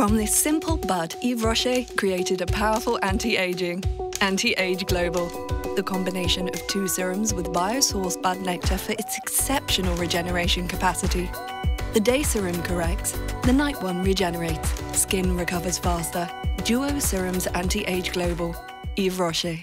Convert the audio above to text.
From this simple bud, Yves Rocher created a powerful anti-aging. Anti-Age Global, the combination of two serums with Biosource bud nectar for its exceptional regeneration capacity. The day serum corrects, the night one regenerates, skin recovers faster. Duo Serums Anti-Age Global, Yves Rocher.